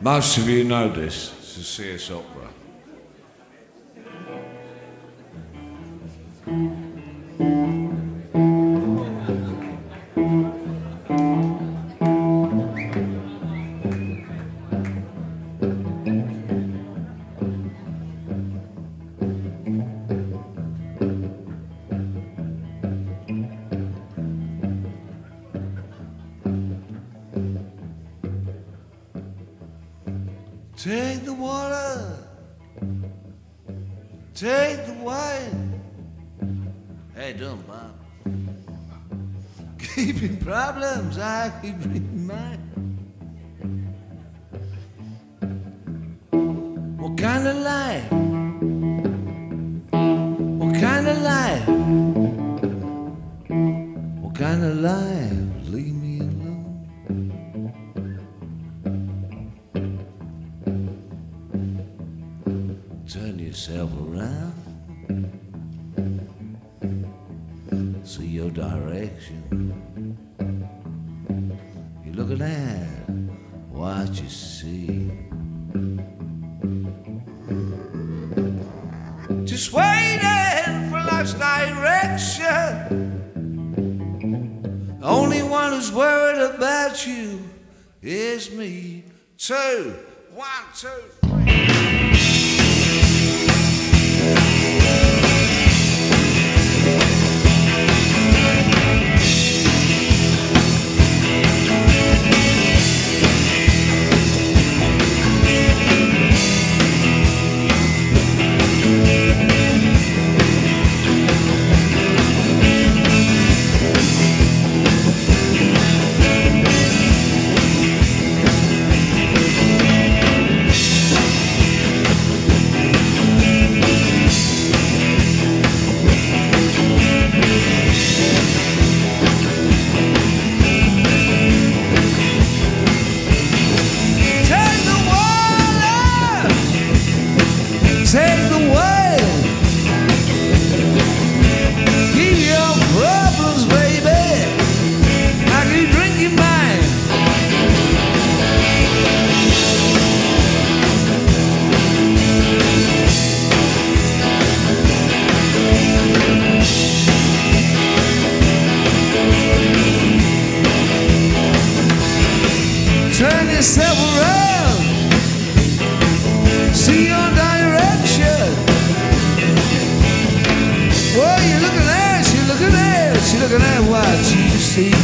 Most of you know this. It's a Sears opera. Take the water, take the wine. Hey, doing, Bob? Keeping problems, I keep reading mine. What kind of life? What kind of life? What kind of life? Yourself around. See your direction. You're looking at what you see. Just waiting for life's direction. The only one who's worried about you is me. Two, one, two, Take yourself around. See your direction. Well, you're looking at, you're looking at, you're looking at what you see.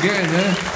Again, eh?